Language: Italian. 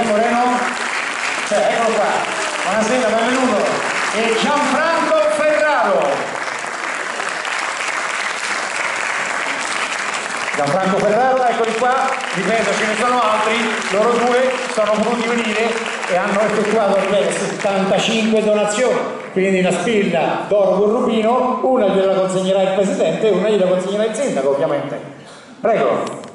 Gianni Moreno, cioè, eccolo qua, buonasera, benvenuto, e Gianfranco Ferraro. Gianfranco Ferraro, eccoli qua, ripeto ce ne sono altri, loro due sono potuti venire e hanno effettuato ripeto, 75 donazioni, quindi una spilla d'oro con rubino, una gliela consegnerà il presidente e una gliela consegnerà il sindaco ovviamente. Prego.